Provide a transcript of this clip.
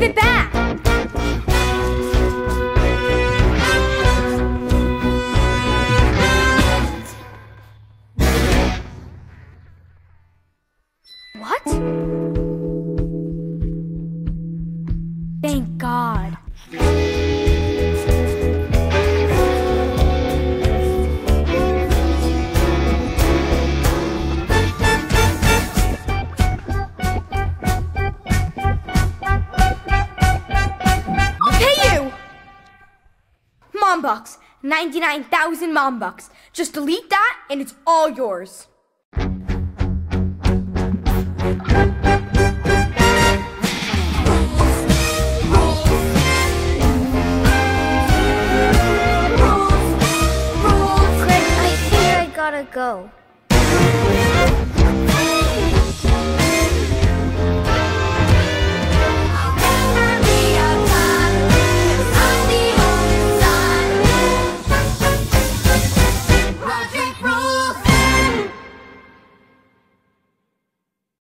Give it back! What? Thank mom bucks. 99,000 mom bucks. Just delete that and it's all yours. gotta go.